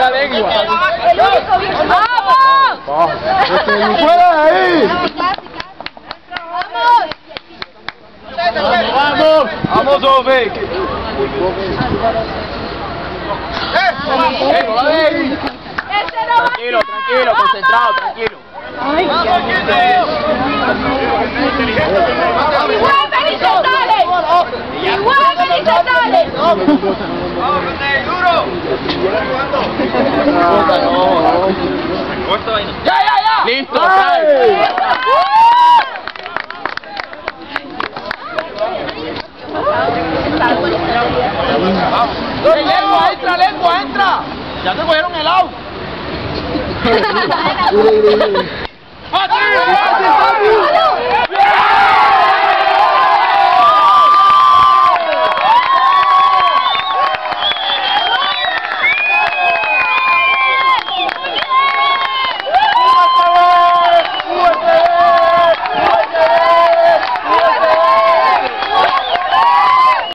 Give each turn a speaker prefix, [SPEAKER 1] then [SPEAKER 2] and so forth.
[SPEAKER 1] pura lengua.
[SPEAKER 2] ¡Vamos!
[SPEAKER 3] ¡Fuera de ahí!
[SPEAKER 2] ¡Vamos! ¡Vamos, Sofi! ¡Eh! no la dejes.
[SPEAKER 1] Tranquilo, tranquilo, concentrado, tranquilo.
[SPEAKER 4] ¡Vuelven y se salen! ¡Vuelven
[SPEAKER 1] ¡Ya, ya, ya! ¡Listo!
[SPEAKER 3] ¡Ay!
[SPEAKER 1] ¡Ey, lengua, entra, lengua, entra! Ya te cogieron el